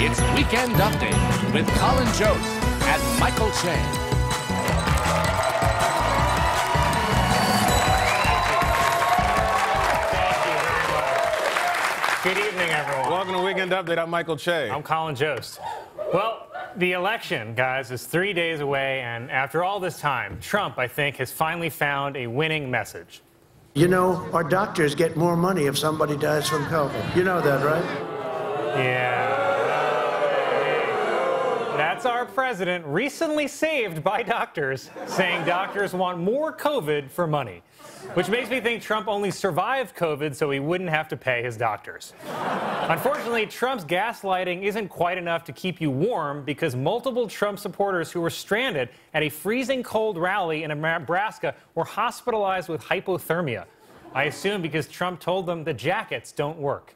It's Weekend Update with Colin Jost and Michael Che. Thank you. Very much. Good evening, everyone. Welcome to Weekend Update. I'm Michael Che. I'm Colin Jost. Well, the election, guys, is three days away, and after all this time, Trump, I think, has finally found a winning message. You know, our doctors get more money if somebody dies from COVID. You know that, right? Yeah. That's our president, recently saved by doctors, saying doctors want more COVID for money. Which makes me think Trump only survived COVID so he wouldn't have to pay his doctors. Unfortunately, Trump's gaslighting isn't quite enough to keep you warm because multiple Trump supporters who were stranded at a freezing cold rally in Nebraska were hospitalized with hypothermia. I assume because Trump told them the jackets don't work.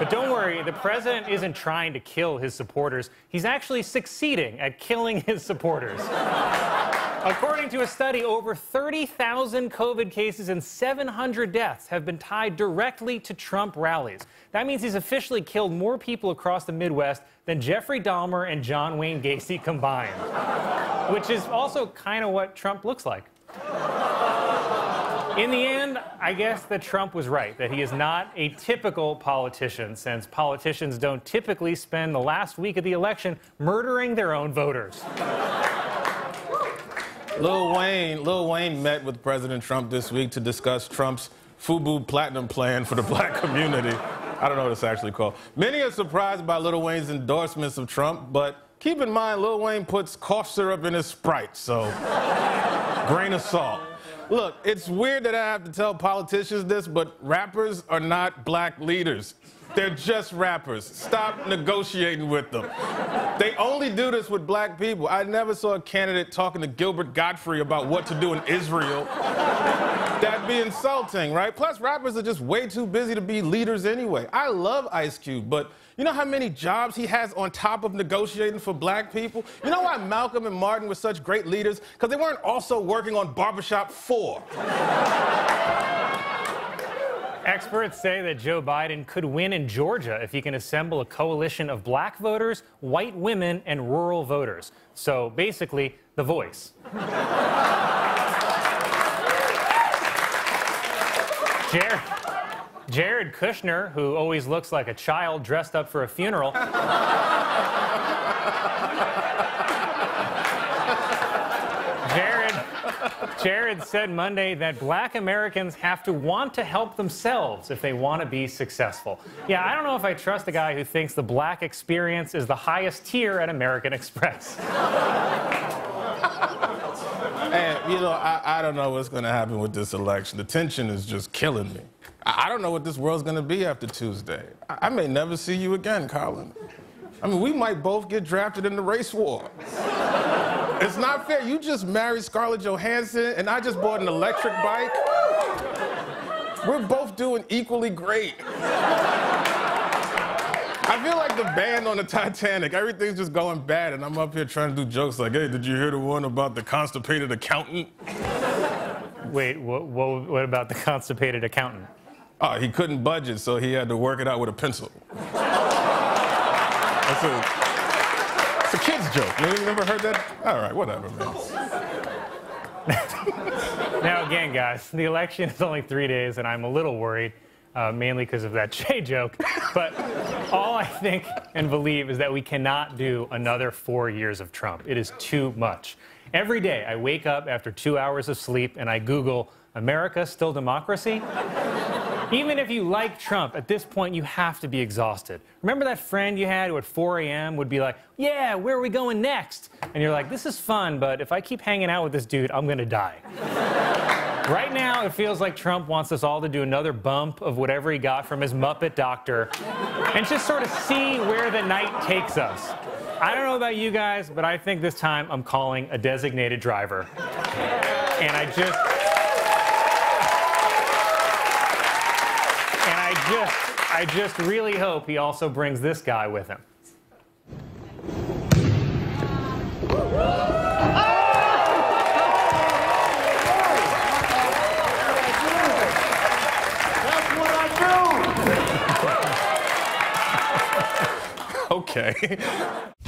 But don't worry, the president isn't trying to kill his supporters. He's actually succeeding at killing his supporters. According to a study, over 30,000 COVID cases and 700 deaths have been tied directly to Trump rallies. That means he's officially killed more people across the Midwest than Jeffrey Dahmer and John Wayne Gacy combined, which is also kind of what Trump looks like. In the end, I guess that Trump was right, that he is not a typical politician, since politicians don't typically spend the last week of the election murdering their own voters. Lil Wayne, Lil Wayne met with President Trump this week to discuss Trump's FUBU Platinum plan for the black community. I don't know what it's actually called. Many are surprised by Lil Wayne's endorsements of Trump, but keep in mind Lil Wayne puts cough syrup in his Sprite, so grain of salt. Look, it's weird that I have to tell politicians this, but rappers are not black leaders. They're just rappers. Stop negotiating with them. They only do this with black people. I never saw a candidate talking to Gilbert Gottfried about what to do in Israel. That'd be insulting, right? Plus, rappers are just way too busy to be leaders anyway. I love Ice Cube, but you know how many jobs he has on top of negotiating for black people? You know why Malcolm and Martin were such great leaders? Because they weren't also working on Barbershop 4. Experts say that Joe Biden could win in Georgia if he can assemble a coalition of black voters, white women, and rural voters. So basically, the voice. Jared, Jared Kushner, who always looks like a child dressed up for a funeral. Jared Jared said Monday that black Americans have to want to help themselves if they want to be successful. Yeah, I don't know if I trust a guy who thinks the black experience is the highest tier at American Express. You know, I, I don't know what's going to happen with this election. The tension is just killing me. I, I don't know what this world's going to be after Tuesday. I, I may never see you again, Colin. I mean, we might both get drafted in the race war. It's not fair. You just married Scarlett Johansson, and I just bought an electric bike. We're both doing equally great. I feel like the band on the Titanic. Everything's just going bad, and I'm up here trying to do jokes like, hey, did you hear the one about the constipated accountant? Wait, what, what, what about the constipated accountant? Oh, he couldn't budget, so he had to work it out with a pencil. That's it. It's a kid's joke. You never heard that? All right, whatever, man. now, again, guys, the election is only three days, and I'm a little worried, uh, mainly because of that Che joke. But all I think and believe is that we cannot do another four years of Trump. It is too much. Every day, I wake up after two hours of sleep and I Google, America still democracy? Even if you like Trump, at this point, you have to be exhausted. Remember that friend you had who at 4 a.m. would be like, Yeah, where are we going next? And you're like, This is fun, but if I keep hanging out with this dude, I'm to die. Now, it feels like Trump wants us all to do another bump of whatever he got from his Muppet doctor and just sort of see where the night takes us. I don't know about you guys, but I think this time I'm calling a designated driver. And I just. And I just, I just really hope he also brings this guy with him. Okay.